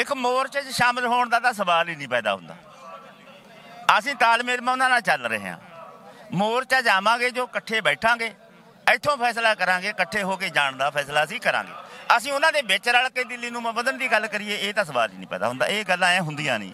ਇੱਕ ਮੋਰਚੇ 'ਚ ਸ਼ਾਮਲ ਹੋਣ ਦਾ ਤਾਂ ਸਵਾਲ ਹੀ ਨਹੀਂ ਪੈਦਾ ਹੁੰਦਾ। ਅਸੀਂ ਤਾਲਮੇਲ ਮੈਂ ਉਹਨਾਂ ਨਾਲ ਚੱਲ ਰਹੇ ਹਾਂ। ਮੋਰਚਾ ਜਾਵਾਂਗੇ, ਜੋ ਇਕੱਠੇ ਬੈਠਾਂਗੇ, ਇੱਥੋਂ ਫੈਸਲਾ ਕਰਾਂਗੇ, ਇਕੱਠੇ ਹੋ ਕੇ ਜਾਣ ਦਾ ਫੈਸਲਾ ਅਸੀਂ ਕਰਾਂਗੇ। ਅਸੀਂ ਉਹਨਾਂ ਦੇ ਵਿੱਚ ਰਲ ਕੇ ਦਿੱਲੀ ਨੂੰ ਵਧਣ ਦੀ ਗੱਲ ਕਰੀਏ, ਇਹ ਤਾਂ ਸਵਾਲ ਹੀ ਨਹੀਂ ਪੈਦਾ ਹੁੰਦਾ। ਇਹ ਗੱਲਾਂ ਐ ਹੁੰਦੀਆਂ ਨਹੀਂ।